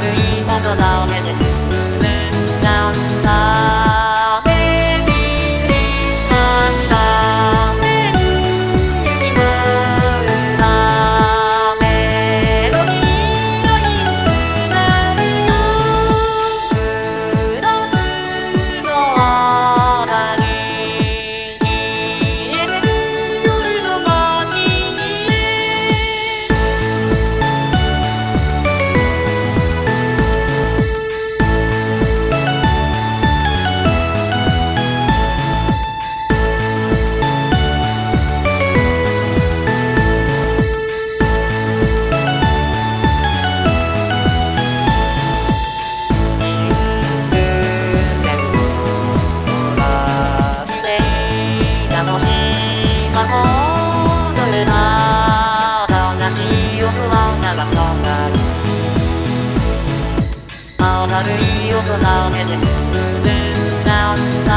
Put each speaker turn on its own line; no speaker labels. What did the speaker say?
るい窓がおめでとう軽い音なわけで全然